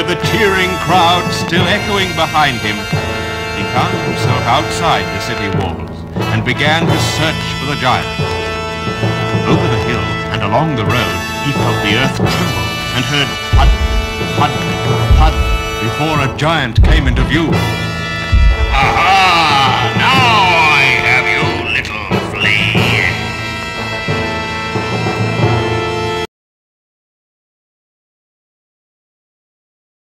With the cheering crowd still echoing behind him, he found himself outside the city walls and began his search for the giant. Over the hill and along the road, he felt the earth tremble and heard thud, thud, thud before a giant came into view.